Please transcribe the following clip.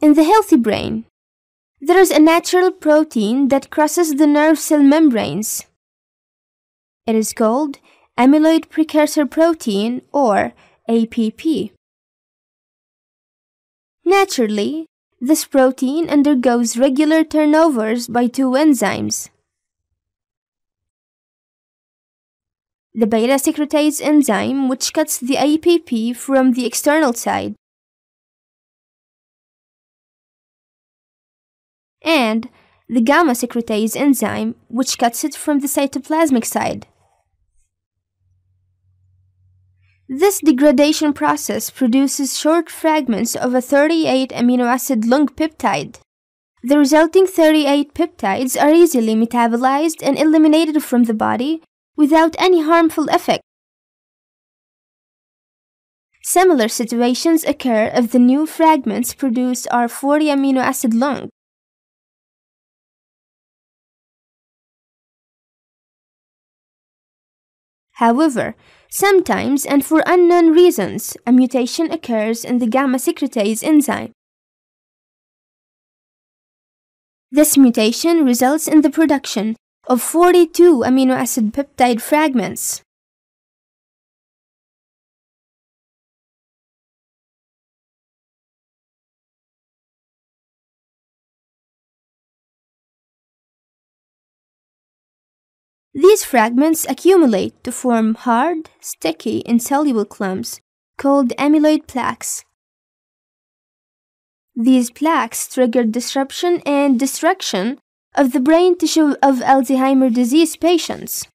In the healthy brain, there is a natural protein that crosses the nerve cell membranes. It is called amyloid precursor protein or APP. Naturally, this protein undergoes regular turnovers by two enzymes. The beta secretase enzyme, which cuts the APP from the external side, and the gamma secretase enzyme, which cuts it from the cytoplasmic side. This degradation process produces short fragments of a 38 amino acid long peptide. The resulting 38 peptides are easily metabolized and eliminated from the body without any harmful effect. Similar situations occur if the new fragments produced are 40 amino acid long. However, sometimes and for unknown reasons, a mutation occurs in the gamma secretase enzyme. This mutation results in the production of 42 amino acid peptide fragments. These fragments accumulate to form hard, sticky, insoluble clumps called amyloid plaques. These plaques trigger disruption and destruction of the brain tissue of Alzheimer disease patients.